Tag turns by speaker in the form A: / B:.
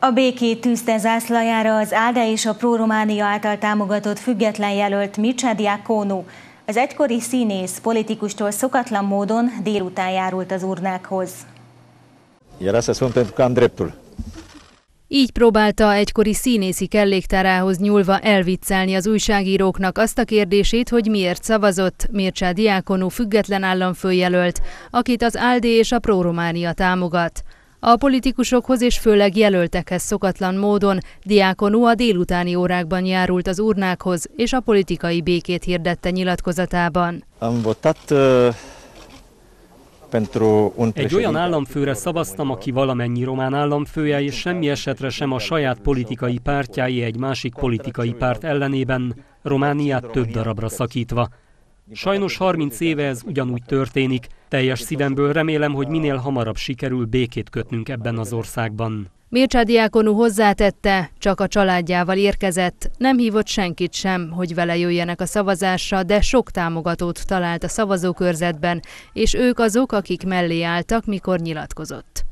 A: A békét tűzte zászlajára az ALDE és a Pro-Románia által támogatott független jelölt Mircea Diaconu. Az egykori színész politikustól szokatlan módon délután járult az urnákhoz.
B: Pentru că am dreptul.
C: Így próbálta egykori színészi kelléktárához nyúlva elviccelni az újságíróknak azt a kérdését, hogy miért szavazott Mircea Diákonú független államfőjelölt, akit az ALDE és a Pro-Románia támogat. A politikusokhoz és főleg jelöltekhez szokatlan módon Diákonú a délutáni órákban járult az urnákhoz, és a politikai békét hirdette nyilatkozatában.
B: Am votat uh, pentru un
D: Egy olyan államfőre szavaztam, aki valamennyi román államfője, és semmi esetre sem a saját politikai pártjái egy másik politikai párt ellenében, Romániát több darabra szakítva. Sajnos 30 éve ez ugyanúgy történik, teljes szívemből remélem, hogy minél hamarabb sikerül békét kötnünk ebben az országban.
C: Mircea Diákonú hozzátette, csak a családjával érkezett, nem hívott senkit sem, hogy vele jöjjenek a szavazásra, de sok támogatót talált a szavazókörzetben, és ők azok, akik mellé álltak, mikor nyilatkozott.